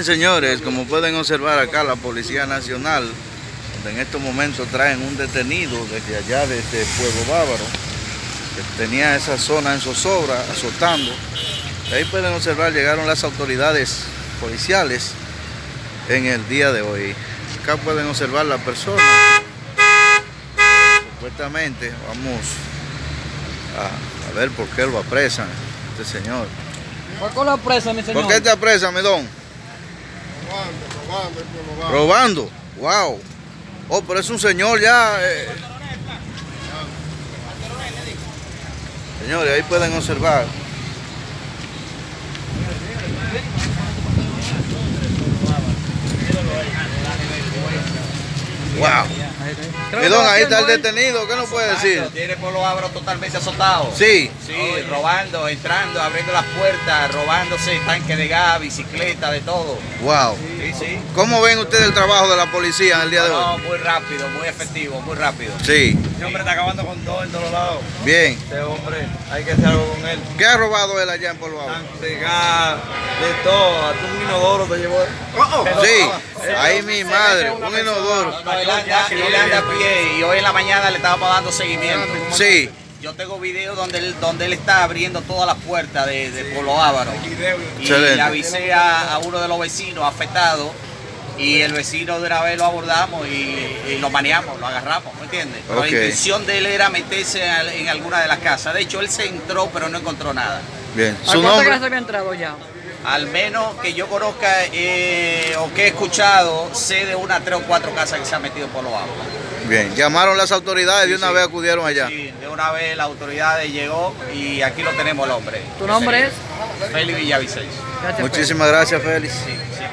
Señores, como pueden observar acá la Policía Nacional, donde en estos momentos traen un detenido desde allá, desde Pueblo Bávaro, que tenía esa zona en zozobra, azotando. ahí pueden observar, llegaron las autoridades policiales en el día de hoy. Acá pueden observar la persona. Supuestamente, vamos a, a ver por qué lo apresan, este señor. ¿Por qué lo apresa, mi señor? ¿Por qué te apresan, mi don? Robando. Wow. Oh, pero es un señor ya. eh. Señores, ahí pueden observar. Wow. Don, ahí está el detenido. ¿Qué nos puede decir? Tiene Polo Abro totalmente azotado. Sí. Sí, robando, entrando, abriendo las puertas, robándose tanque de gas, bicicleta, de todo. Wow. Sí, sí. ¿Cómo ven ustedes el trabajo de la policía en el día de No, hoy? muy rápido, muy efectivo, muy rápido. Sí. Este hombre está acabando con todo en todos lados. Bien. Este hombre, hay que hacer algo con él. ¿Qué ha robado él allá en Pueblo Bávaro? Tanque de todo. Hasta un inodoro te llevó. Sí. Ahí mi madre, un inodoro. No, él, anda, él anda a pie y hoy en la mañana le estábamos dando seguimiento. Sí. Yo tengo videos donde él, donde él está abriendo todas las puertas de, de Polo Ávaro. Y Excelente. le avisé a, a uno de los vecinos afectados y el vecino de una vez lo abordamos y, y lo maneamos, lo agarramos, ¿me entiendes? Pero. La intención de él era meterse en, alguna de las casas. De hecho, él se entró pero no encontró nada. Bien. ¿A ¿Su cuántas nombre? casas había entrado ya? Al menos que yo conozca eh, o que he escuchado, sé de unas tres o cuatro casas que se han metido por los agua. Bien. Llamaron las autoridades y de una sí. vez acudieron allá. Sí, de una vez la autoridad llegó y aquí lo tenemos el hombre. ¿Tu nombre es? Félix Villavicencio. Muchísimas gracias, Félix. Sí, sí.